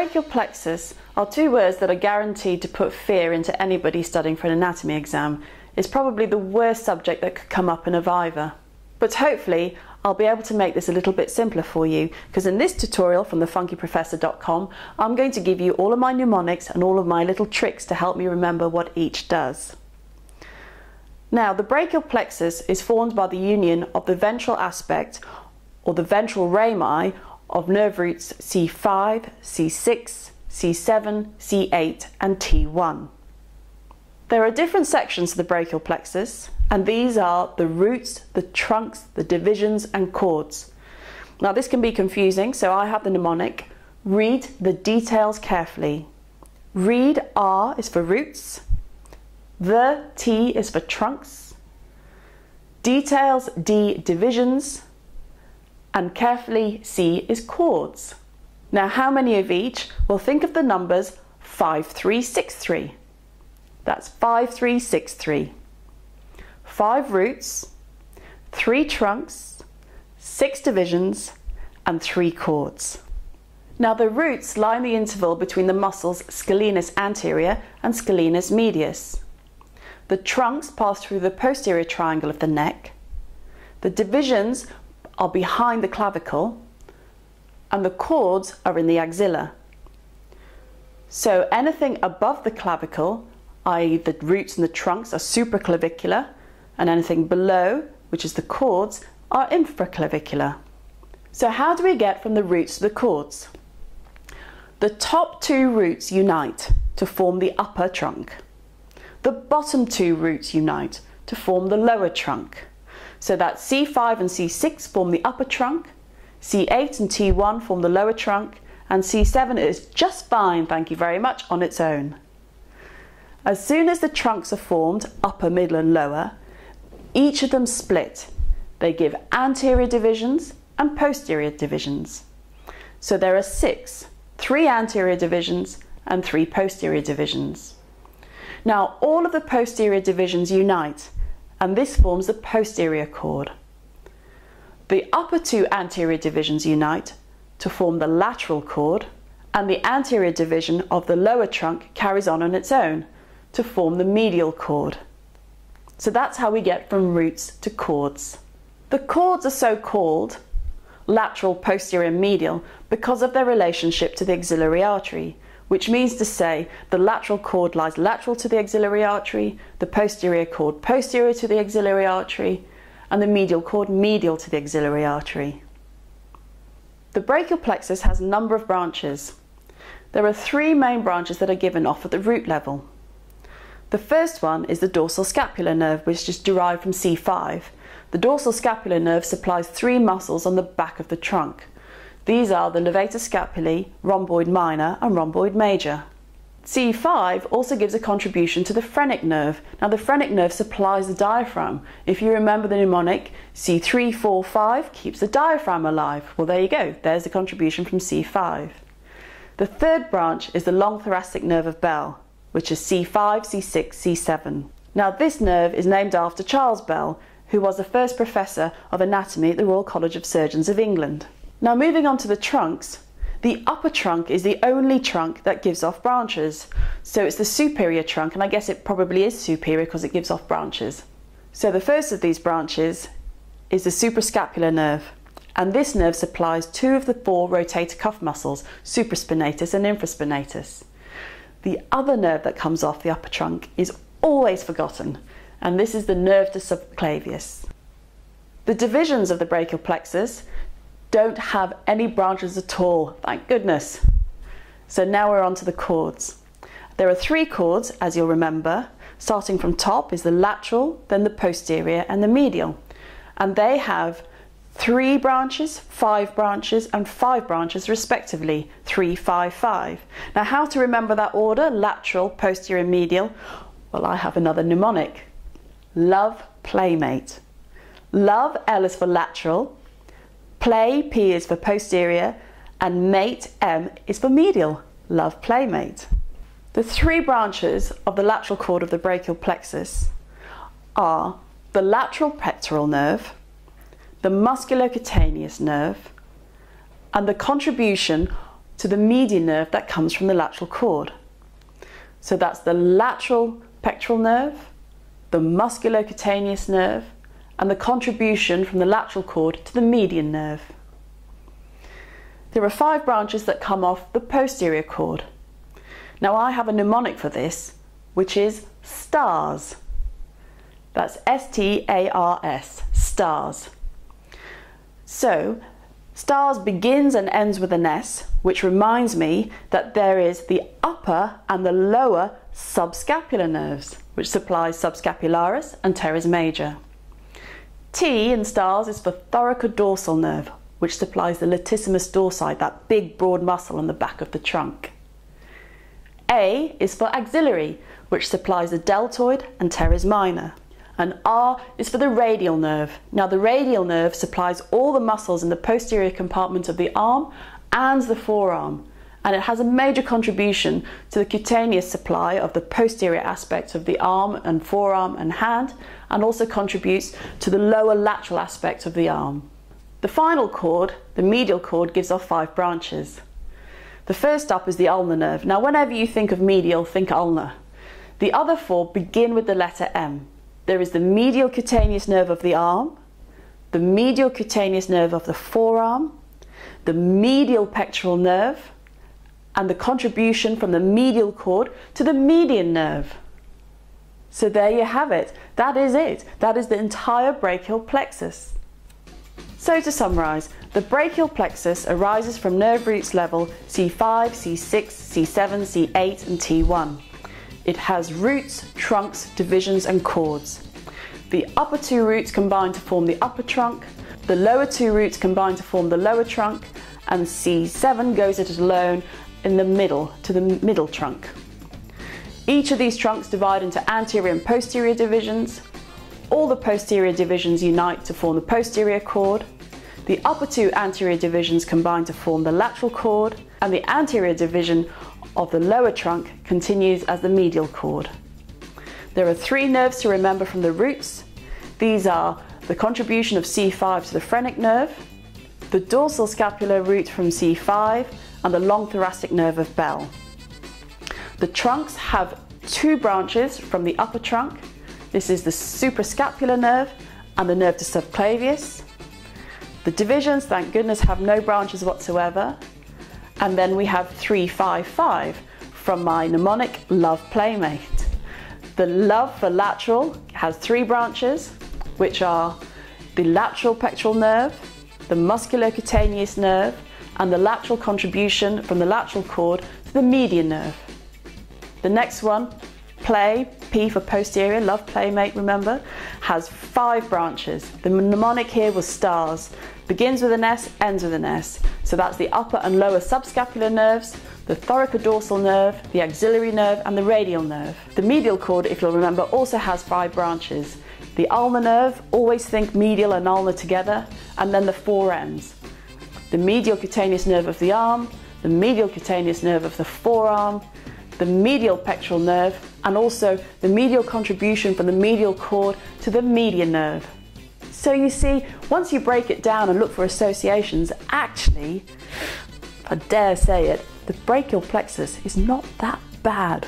brachial plexus are two words that are guaranteed to put fear into anybody studying for an anatomy exam. It's probably the worst subject that could come up in a Viva. But hopefully I'll be able to make this a little bit simpler for you because in this tutorial from thefunkyprofessor.com I'm going to give you all of my mnemonics and all of my little tricks to help me remember what each does. Now the brachial plexus is formed by the union of the ventral aspect or the ventral rami of nerve roots C5, C6, C7, C8 and T1. There are different sections of the brachial plexus and these are the roots, the trunks, the divisions and cords. Now this can be confusing so I have the mnemonic read the details carefully. Read R is for roots, the T is for trunks, details D divisions, and carefully C is cords. Now how many of each? Well think of the numbers 5363. That's 5363. 5 roots, 3 trunks, 6 divisions and 3 cords. Now the roots line the interval between the muscles scalenus anterior and scalenus medius. The trunks pass through the posterior triangle of the neck. The divisions are behind the clavicle and the cords are in the axilla. So anything above the clavicle, i.e. the roots and the trunks are supraclavicular and anything below, which is the cords, are infraclavicular. So how do we get from the roots to the cords? The top two roots unite to form the upper trunk. The bottom two roots unite to form the lower trunk. So that C5 and C6 form the upper trunk, C8 and T1 form the lower trunk, and C7 is just fine, thank you very much, on its own. As soon as the trunks are formed, upper, middle and lower, each of them split. They give anterior divisions and posterior divisions. So there are six, three anterior divisions and three posterior divisions. Now all of the posterior divisions unite and this forms the posterior cord. The upper two anterior divisions unite to form the lateral cord, and the anterior division of the lower trunk carries on on its own to form the medial cord. So that's how we get from roots to cords. The cords are so called lateral, posterior, and medial because of their relationship to the axillary artery which means to say the lateral cord lies lateral to the axillary artery, the posterior cord posterior to the axillary artery, and the medial cord medial to the axillary artery. The brachial plexus has a number of branches. There are three main branches that are given off at the root level. The first one is the dorsal scapular nerve, which is derived from C5. The dorsal scapular nerve supplies three muscles on the back of the trunk. These are the levator scapulae, rhomboid minor and rhomboid major. C5 also gives a contribution to the phrenic nerve. Now the phrenic nerve supplies the diaphragm. If you remember the mnemonic, C3, 4, 5 keeps the diaphragm alive. Well there you go, there's the contribution from C5. The third branch is the long thoracic nerve of Bell, which is C5, C6, C7. Now this nerve is named after Charles Bell, who was the first professor of anatomy at the Royal College of Surgeons of England. Now moving on to the trunks, the upper trunk is the only trunk that gives off branches. So it's the superior trunk, and I guess it probably is superior because it gives off branches. So the first of these branches is the suprascapular nerve. And this nerve supplies two of the four rotator cuff muscles, supraspinatus and infraspinatus. The other nerve that comes off the upper trunk is always forgotten, and this is the nerve to subclavius. The divisions of the brachial plexus don't have any branches at all, thank goodness. So now we're on to the cords. There are three cords, as you'll remember. Starting from top is the lateral, then the posterior and the medial. And they have three branches, five branches and five branches respectively, three, five, five. Now how to remember that order, lateral, posterior, medial? Well, I have another mnemonic. Love, playmate. Love, L is for lateral, Play, P is for posterior, and mate, M is for medial. Love playmate. The three branches of the lateral cord of the brachial plexus are the lateral pectoral nerve, the musculocutaneous nerve, and the contribution to the median nerve that comes from the lateral cord. So that's the lateral pectoral nerve, the musculocutaneous nerve, and the contribution from the lateral cord to the median nerve. There are five branches that come off the posterior cord. Now I have a mnemonic for this, which is STARS. That's S-T-A-R-S, STARS. So, STARS begins and ends with an S, which reminds me that there is the upper and the lower subscapular nerves, which supplies subscapularis and teres major. T in STARS is for thoracodorsal nerve, which supplies the latissimus dorsi, that big broad muscle on the back of the trunk. A is for axillary, which supplies the deltoid and teres minor. And R is for the radial nerve. Now the radial nerve supplies all the muscles in the posterior compartment of the arm and the forearm. And it has a major contribution to the cutaneous supply of the posterior aspects of the arm and forearm and hand, and also contributes to the lower lateral aspect of the arm. The final cord, the medial cord, gives off five branches. The first up is the ulnar nerve. Now, whenever you think of medial, think ulnar. The other four begin with the letter M. There is the medial cutaneous nerve of the arm, the medial cutaneous nerve of the forearm, the medial pectoral nerve, and the contribution from the medial cord to the median nerve. So there you have it. That is it. That is the entire brachial plexus. So to summarise, the brachial plexus arises from nerve roots level C5, C6, C7, C8 and T1. It has roots, trunks, divisions and cords. The upper two roots combine to form the upper trunk, the lower two roots combine to form the lower trunk, and C7 goes it alone in the middle to the middle trunk. Each of these trunks divide into anterior and posterior divisions, all the posterior divisions unite to form the posterior cord. The upper two anterior divisions combine to form the lateral cord, and the anterior division of the lower trunk continues as the medial cord. There are three nerves to remember from the roots. These are the contribution of C5 to the phrenic nerve, the dorsal scapular root from C5, and the long thoracic nerve of Bell. The trunks have two branches from the upper trunk this is the suprascapular nerve and the nerve to subclavius. The divisions, thank goodness, have no branches whatsoever. And then we have 355 from my mnemonic Love Playmate. The love for lateral has three branches, which are the lateral pectoral nerve, the musculocutaneous nerve, and the lateral contribution from the lateral cord to the median nerve. The next one, play, P for posterior, love playmate, remember, has five branches. The mnemonic here was stars. Begins with an S, ends with an S. So that's the upper and lower subscapular nerves, the thoracodorsal nerve, the axillary nerve, and the radial nerve. The medial cord, if you'll remember, also has five branches. The ulnar nerve, always think medial and ulnar together, and then the forearms. The medial cutaneous nerve of the arm, the medial cutaneous nerve of the forearm, the medial pectoral nerve, and also the medial contribution from the medial cord to the median nerve. So you see, once you break it down and look for associations, actually, I dare say it, the brachial plexus is not that bad.